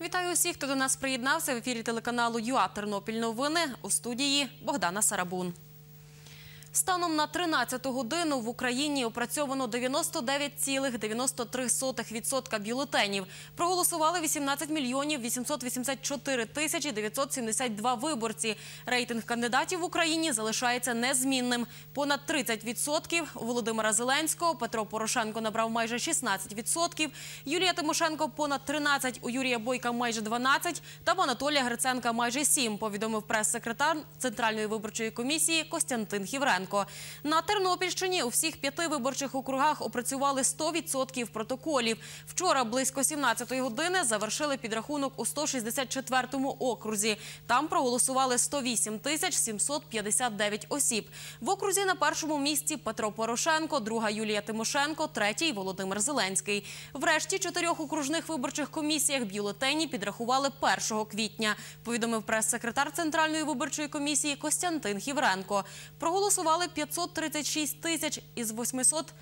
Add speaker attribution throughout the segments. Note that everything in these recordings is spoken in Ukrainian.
Speaker 1: Вітаю усіх, хто до нас приєднався в ефірі телеканалу ЮА Тернопіль новини у студії Богдана Сарабун. Станом на 13 годину в Україні опрацьовано 99,93% бюлетенів. Проголосували 18 мільйонів 884 тисячі 972 виборці. Рейтинг кандидатів в Україні залишається незмінним. Понад 30% у Володимира Зеленського, Петро Порошенко набрав майже 16%, Юлія Тимошенко понад 13%, у Юрія Бойка майже 12% та в Анатолія Гриценка майже 7%, повідомив прес-секретар Центральної виборчої комісії Костянтин Хівренко. На Тернопільщині у всіх п'яти виборчих округах опрацювали 100% протоколів. Вчора близько 17-ї години завершили підрахунок у 164-му окрузі. Там проголосували 108 тисяч 759 осіб. В окрузі на першому місці Петро Порошенко, друга Юлія Тимошенко, третій Володимир Зеленський. Врешті чотирьох окружних виборчих комісіях бюлетені підрахували 1 квітня, повідомив прес-секретар Центральної виборчої комісії Костянтин Хівренко. Проголосували 536 тисяч із 800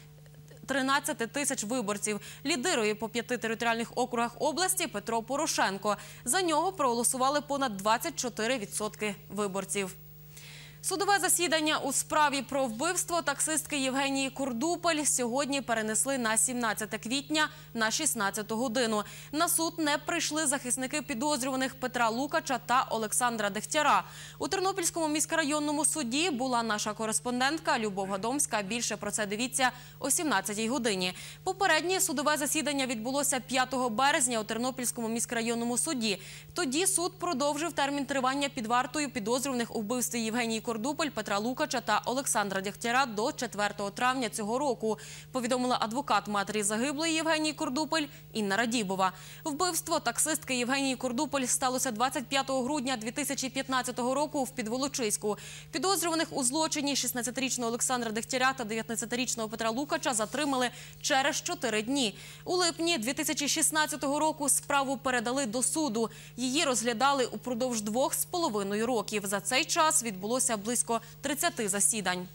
Speaker 1: 13 тисяч виборців. Лідирує по п'яти територіальних округах області Петро Порошенко. За нього проголосували понад 24% виборців. Судове засідання у справі про вбивство таксистки Євгенії Курдупель сьогодні перенесли на 17 квітня на 16 годину. На суд не прийшли захисники підозрюваних Петра Лукача та Олександра Дегтяра. У Тернопільському міськрайонному суді була наша кореспондентка Любов Гадомська. Більше про це дивіться о 17 годині. Попереднє судове засідання відбулося 5 березня у Тернопільському міськрайонному суді. Тоді суд продовжив термін тривання під вартою підозрюваних у вбивстві Євгенії Кордупель, Петра Лукача та Олександра Дягтяра до 4 травня цього року, повідомила адвокат матері загиблої Євгенії Кордупель Інна Радібова. Вбивство таксистки Євгенії Кордупель сталося 25 грудня 2015 року в Підволочиську. Підозрюваних у злочині 16-річного Олександра Дегтяря та 19-річного Петра Лукача затримали через 4 дні. У липні 2016 року справу передали до суду. Її розглядали упродовж двох з половиною років. За цей час відбулося близько 30 засідань.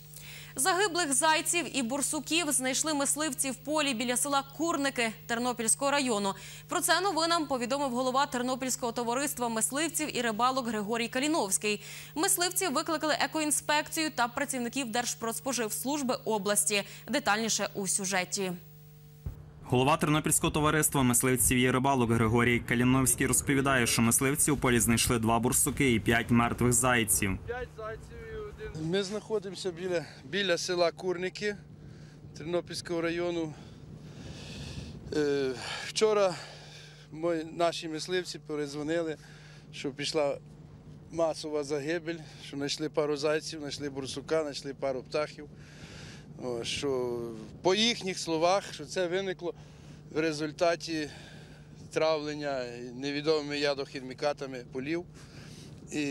Speaker 1: Загиблих зайців і бурсуків знайшли мисливці в полі біля села Курники Тернопільського району. Про це новинам повідомив голова Тернопільського товариства мисливців і рибалок Григорій Каліновський. Мисливці викликали екоінспекцію та працівників Держпродспоживслужби області. Детальніше у сюжеті.
Speaker 2: Голова Тернопільського товариства мисливців і рибалок Григорій Каліновський розповідає, що мисливці у полі знайшли два бурсуки і п'ять мертвих зайців.
Speaker 3: Ми знаходимося біля, біля села Курники Тернопільського району. Е, вчора мої, наші мисливці перезвонили, що пішла масова загибель, що знайшли пару зайців, знайшли бурсука, знайшли пару птахів. Що по їхніх словах, що це виникло в результаті травлення невідомими ядохімікатами полів. І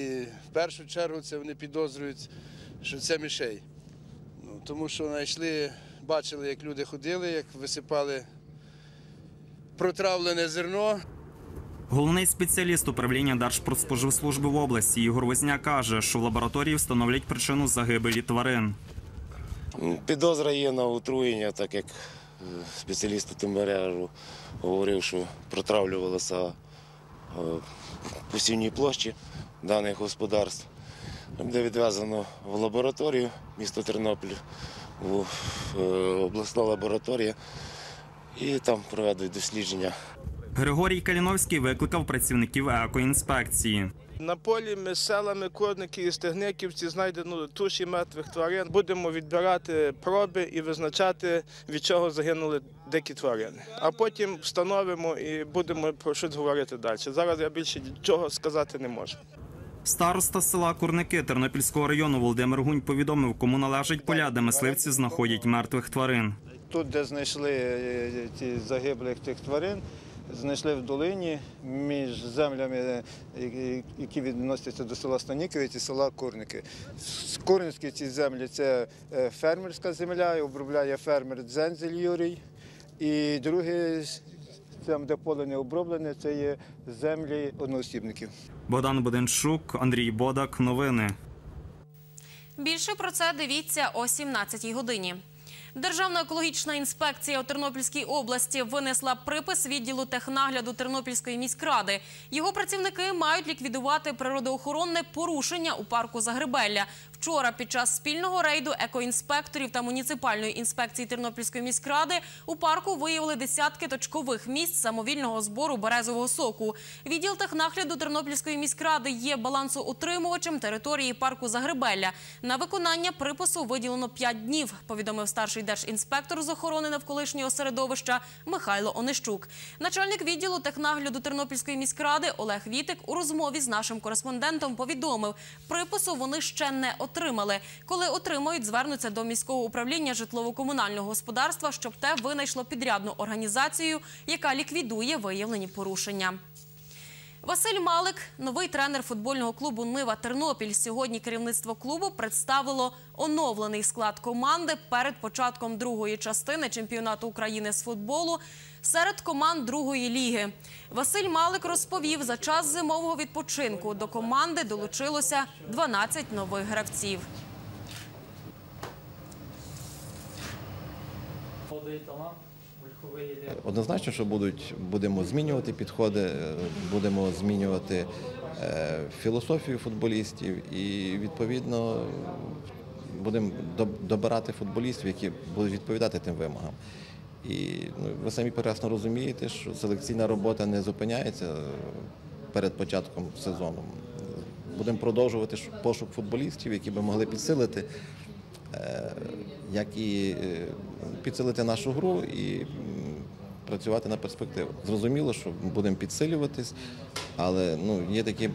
Speaker 3: в першу чергу це вони підозрюють, що це мишей. Ну, тому що знайшли, бачили, як люди ходили, як висипали протравлене зерно.
Speaker 2: Головний спеціаліст управління Держпродспоживслужби в області Ігор Возняк каже, що в лабораторії встановлять причину загибелі тварин.
Speaker 4: Підозра є на отруєння, так як е, спеціаліст по говорив, що протравлювалося е, посівні площі даних господарств. Буде відвезено в лабораторію міста Тернопіль, в е, обласна лабораторія, і там проведуть дослідження.
Speaker 2: Григорій Каліновський викликав працівників екоінспекції.
Speaker 5: На полі між селами Корники і Стегниківці знайдено туші мертвих тварин. Будемо відбирати проби і визначати, від чого загинули дикі тварини. А потім встановимо і будемо про щось говорити далі. Зараз я більше нічого сказати не можу.
Speaker 2: Староста села Курники Тернопільського району Володимир Гунь повідомив, кому належать поля, де мисливці знаходять мертвих тварин.
Speaker 6: Тут, де знайшли е, ті загиблих тих тварин, знайшли в долині між землями, е, які- відносяться до села Станіковець і села Курники. Курницькі ці землі це е, фермерська земля, обробляє фермер Дзензель Юрій. І друге, там, де поле не оброблене, це є землі одноосібників.
Speaker 2: Богдан Боденчук, Андрій Бодак. Новини.
Speaker 1: Більше про це дивіться о 17 годині. Державна екологічна інспекція у Тернопільській області винесла припис відділу технагляду Тернопільської міськради. Його працівники мають ліквідувати природоохоронне порушення у парку Загребелля. Вчора під час спільного рейду екоінспекторів та муніципальної інспекції Тернопільської міськради у парку виявили десятки точкових місць самовільного збору березового соку. Відділ технагляду Тернопільської міськради є балансоутримувачем території парку Загребелля. На виконання припису виділено 5 днів, повідомив старший держінспектор з охорони навколишнього середовища Михайло Онищук. Начальник відділу технагляду Тернопільської міськради Олег Вітик у розмові з нашим кореспондентом повідомив, припису вони ще не отримали. Коли отримають, звернуться до міського управління житлово-комунального господарства, щоб те винайшло підрядну організацію, яка ліквідує виявлені порушення. Василь Малик, новий тренер футбольного клубу Нива Тернопіль. Сьогодні керівництво клубу представило оновлений склад команди перед початком другої частини чемпіонату України з футболу серед команд другої ліги. Василь Малик розповів, за час зимового відпочинку до команди долучилося 12 нових гравців.
Speaker 7: Молодий талант.
Speaker 8: Однозначно, що будуть, будемо змінювати підходи, е, будемо змінювати е, філософію футболістів і відповідно будемо добирати футболістів, які будуть відповідати тим вимогам. І ну, ви самі прекрасно розумієте, що селекційна робота не зупиняється перед початком сезону. Будемо продовжувати пошук футболістів, які би могли підсилити як і е, підсилити нашу гру і працювати на перспективу. Зрозуміло, що будемо підсилюватись, але ну, є такі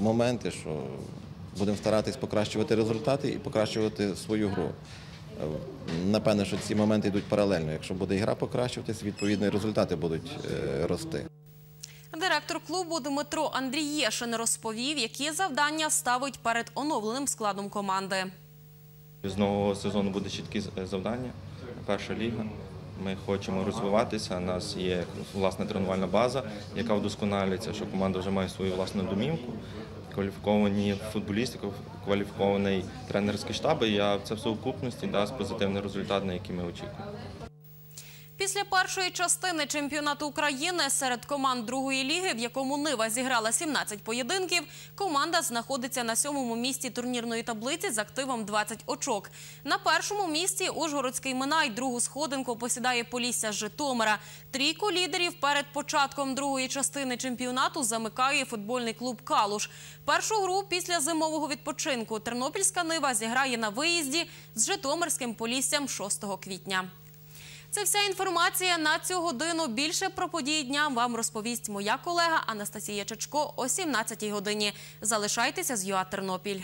Speaker 8: моменти, що будемо старатись покращувати результати і покращувати свою гру. Напевне, що ці моменти йдуть паралельно. Якщо буде і гра покращуватись, відповідно результати будуть е, рости.
Speaker 1: Директор клубу Дмитро Андрієшин розповів, які завдання ставить перед оновленим складом команди.
Speaker 9: З нового сезону буде чіткі завдання. Перша ліга. Ми хочемо розвиватися. У нас є власна тренувальна база, яка вдосконалюється, що команда вже має свою власну домівку, кваліфіковані футболісти, кваліфікований тренерський штаб. І я це в сукупності дасть позитивний результат, на який ми очікуємо.
Speaker 1: Після першої частини чемпіонату України серед команд другої ліги, в якому Нива зіграла 17 поєдинків, команда знаходиться на сьомому місці турнірної таблиці з активом 20 очок. На першому місці Ужгородський Минай другу сходинку посідає Полісся з Житомира. Трійку лідерів перед початком другої частини чемпіонату замикає футбольний клуб Калуш. Першу гру після зимового відпочинку Тернопільська Нива зіграє на виїзді з Житомирським Поліссям 6 квітня. Це вся інформація на цю годину. Більше про події дня вам розповість моя колега Анастасія Чечко о 17 годині. Залишайтеся з ЮА Тернопіль.